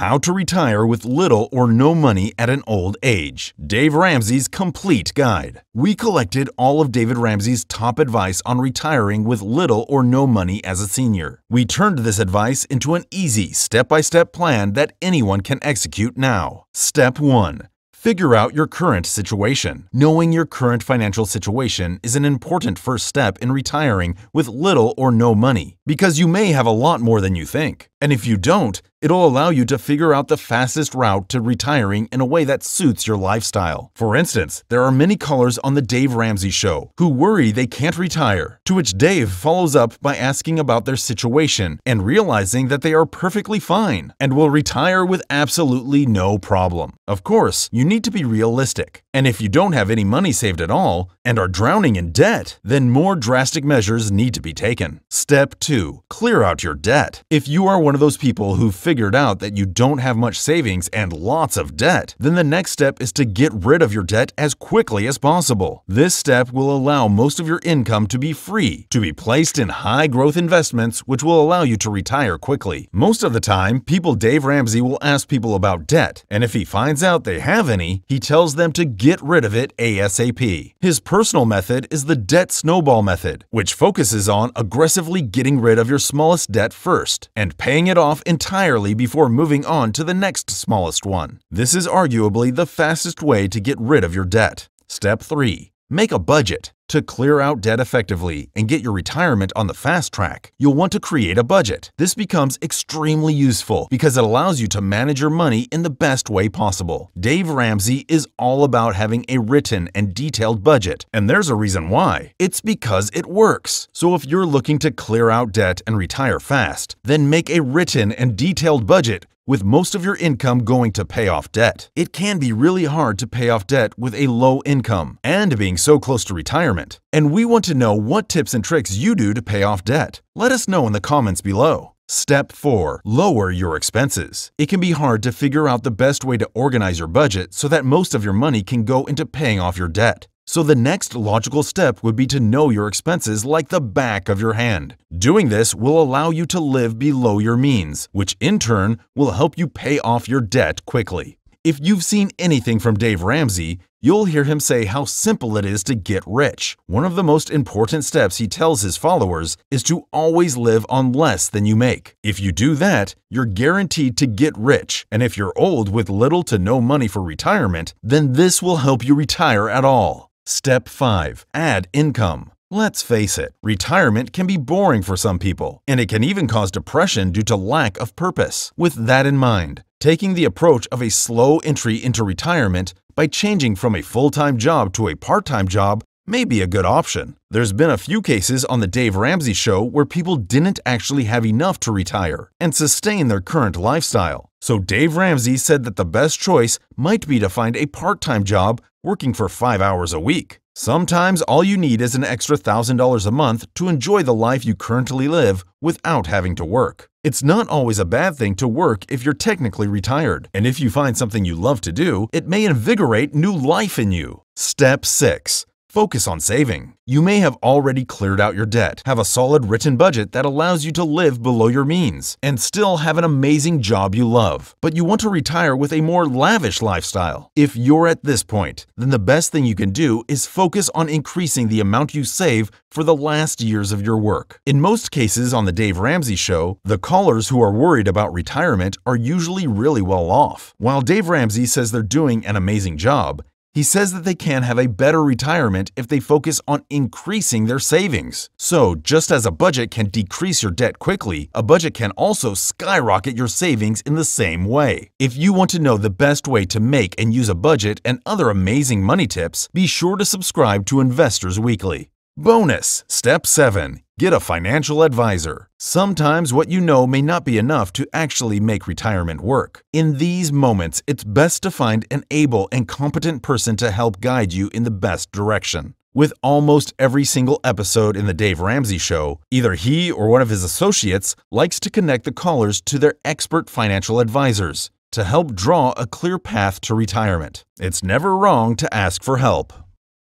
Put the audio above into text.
How to Retire with Little or No Money at an Old Age. Dave Ramsey's Complete Guide. We collected all of David Ramsey's top advice on retiring with little or no money as a senior. We turned this advice into an easy, step by step plan that anyone can execute now. Step 1 Figure out your current situation. Knowing your current financial situation is an important first step in retiring with little or no money, because you may have a lot more than you think. And if you don't, it'll allow you to figure out the fastest route to retiring in a way that suits your lifestyle. For instance, there are many callers on The Dave Ramsey Show who worry they can't retire, to which Dave follows up by asking about their situation and realizing that they are perfectly fine and will retire with absolutely no problem. Of course, you need to be realistic. And if you don't have any money saved at all and are drowning in debt, then more drastic measures need to be taken. Step 2. Clear out your debt. If you are one of those people who figured out that you don't have much savings and lots of debt, then the next step is to get rid of your debt as quickly as possible. This step will allow most of your income to be free, to be placed in high growth investments, which will allow you to retire quickly. Most of the time, people Dave Ramsey will ask people about debt, and if he finds out they have any, he tells them to get rid of it ASAP. His personal method is the debt snowball method, which focuses on aggressively getting rid of your smallest debt first and paying it off entirely before moving on to the next smallest one. This is arguably the fastest way to get rid of your debt. Step 3. Make a budget. To clear out debt effectively and get your retirement on the fast track, you'll want to create a budget. This becomes extremely useful because it allows you to manage your money in the best way possible. Dave Ramsey is all about having a written and detailed budget, and there's a reason why. It's because it works. So if you're looking to clear out debt and retire fast, then make a written and detailed budget with most of your income going to pay off debt. It can be really hard to pay off debt with a low income and being so close to retirement. And we want to know what tips and tricks you do to pay off debt. Let us know in the comments below. Step 4. Lower your expenses. It can be hard to figure out the best way to organize your budget so that most of your money can go into paying off your debt. So the next logical step would be to know your expenses like the back of your hand. Doing this will allow you to live below your means, which in turn will help you pay off your debt quickly. If you've seen anything from Dave Ramsey, you'll hear him say how simple it is to get rich. One of the most important steps he tells his followers is to always live on less than you make. If you do that, you're guaranteed to get rich, and if you're old with little to no money for retirement, then this will help you retire at all. Step 5. Add income. Let's face it, retirement can be boring for some people, and it can even cause depression due to lack of purpose. With that in mind, taking the approach of a slow entry into retirement by changing from a full-time job to a part-time job may be a good option. There's been a few cases on the Dave Ramsey show where people didn't actually have enough to retire and sustain their current lifestyle. So Dave Ramsey said that the best choice might be to find a part-time job working for 5 hours a week. Sometimes all you need is an extra $1,000 a month to enjoy the life you currently live without having to work. It's not always a bad thing to work if you're technically retired, and if you find something you love to do, it may invigorate new life in you. Step 6. Focus on saving. You may have already cleared out your debt, have a solid written budget that allows you to live below your means, and still have an amazing job you love, but you want to retire with a more lavish lifestyle. If you're at this point, then the best thing you can do is focus on increasing the amount you save for the last years of your work. In most cases on The Dave Ramsey Show, the callers who are worried about retirement are usually really well off. While Dave Ramsey says they're doing an amazing job, he says that they can have a better retirement if they focus on increasing their savings. So, just as a budget can decrease your debt quickly, a budget can also skyrocket your savings in the same way. If you want to know the best way to make and use a budget and other amazing money tips, be sure to subscribe to Investors Weekly. Bonus Step 7 Get a financial advisor. Sometimes what you know may not be enough to actually make retirement work. In these moments, it's best to find an able and competent person to help guide you in the best direction. With almost every single episode in The Dave Ramsey Show, either he or one of his associates likes to connect the callers to their expert financial advisors to help draw a clear path to retirement. It's never wrong to ask for help.